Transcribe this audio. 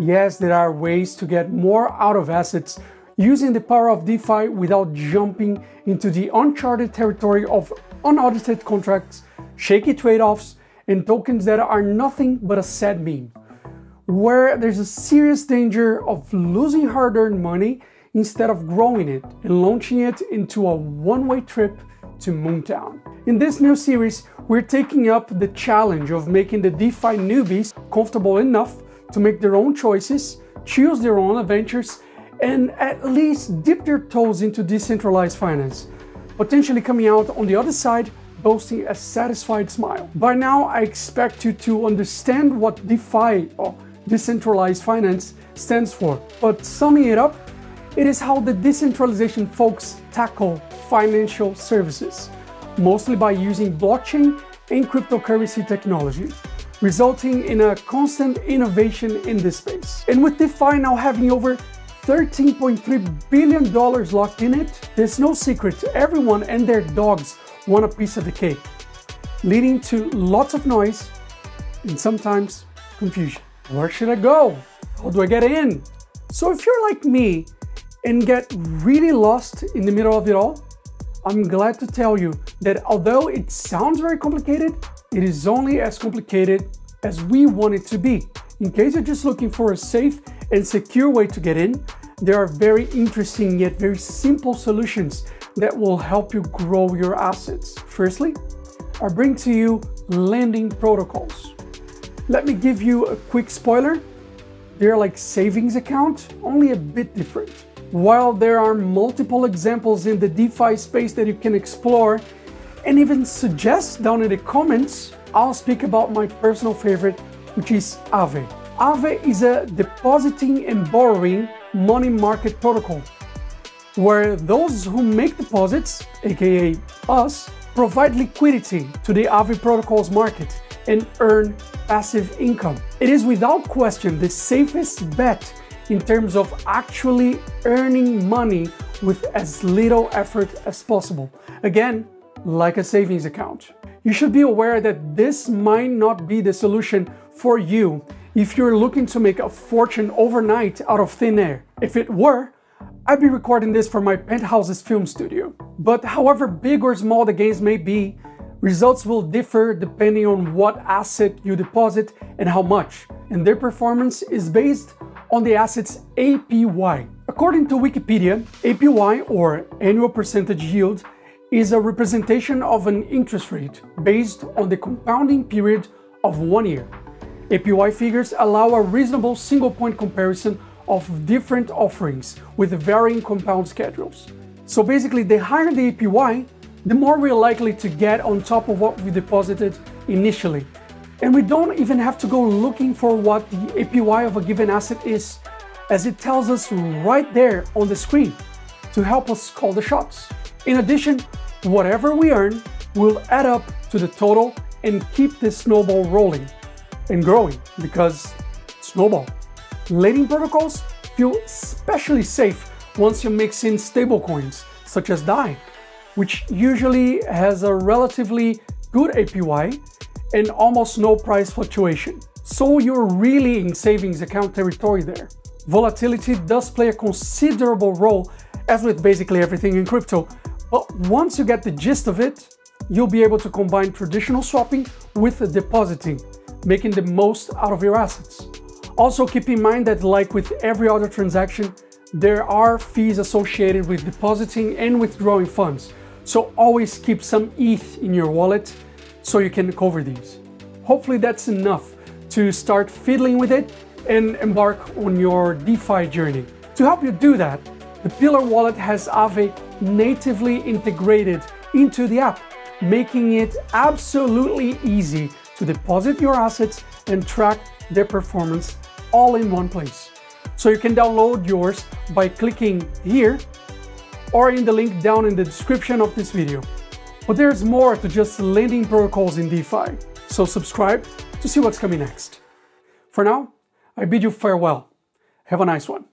Yes, there are ways to get more out of assets using the power of DeFi without jumping into the uncharted territory of unaudited contracts, shaky trade-offs, and tokens that are nothing but a sad meme, where there's a serious danger of losing hard-earned money instead of growing it and launching it into a one-way trip to Moontown. In this new series, we're taking up the challenge of making the DeFi newbies comfortable enough to make their own choices, choose their own adventures, and at least dip their toes into decentralized finance, potentially coming out on the other side boasting a satisfied smile. By now, I expect you to understand what DeFi or decentralized finance stands for, but summing it up, it is how the decentralization folks tackle financial services, mostly by using blockchain and cryptocurrency technology, resulting in a constant innovation in this space. And with DeFi now having over $13.3 billion locked in it, there's no secret everyone and their dogs want a piece of the cake, leading to lots of noise and sometimes confusion. Where should I go? How do I get in? So if you're like me and get really lost in the middle of it all, I'm glad to tell you that although it sounds very complicated, it is only as complicated as we want it to be. In case you're just looking for a safe and secure way to get in, there are very interesting yet very simple solutions that will help you grow your assets. Firstly, I bring to you lending protocols. Let me give you a quick spoiler. They're like savings account, only a bit different. While there are multiple examples in the DeFi space that you can explore and even suggest down in the comments, I'll speak about my personal favorite, which is Aave. Aave is a depositing and borrowing money market protocol, where those who make deposits, aka us, provide liquidity to the Aave protocol's market and earn passive income. It is without question the safest bet in terms of actually earning money with as little effort as possible. Again, like a savings account. You should be aware that this might not be the solution for you if you're looking to make a fortune overnight out of thin air. If it were, I'd be recording this for my penthouse's film studio. But however big or small the gains may be, results will differ depending on what asset you deposit and how much, and their performance is based on the asset's APY. According to Wikipedia, APY, or annual percentage yield, is a representation of an interest rate based on the compounding period of one year. APY figures allow a reasonable single point comparison of different offerings with varying compound schedules. So basically, the higher the APY, the more we're likely to get on top of what we deposited initially. And we don't even have to go looking for what the APY of a given asset is, as it tells us right there on the screen to help us call the shots. In addition, whatever we earn will add up to the total and keep this snowball rolling and growing because snowball. Lending protocols feel especially safe once you mix in stablecoins such as DAI, which usually has a relatively good APY and almost no price fluctuation. So you're really in savings account territory there. Volatility does play a considerable role, as with basically everything in crypto, but once you get the gist of it, you'll be able to combine traditional swapping with depositing, making the most out of your assets. Also keep in mind that like with every other transaction, there are fees associated with depositing and withdrawing funds. So always keep some ETH in your wallet so you can cover these. Hopefully that's enough to start fiddling with it and embark on your DeFi journey. To help you do that, the Pillar wallet has Aave natively integrated into the app, making it absolutely easy to deposit your assets and track their performance all in one place. So you can download yours by clicking here or in the link down in the description of this video. But there's more to just lending protocols in DeFi, so subscribe to see what's coming next. For now, I bid you farewell. Have a nice one.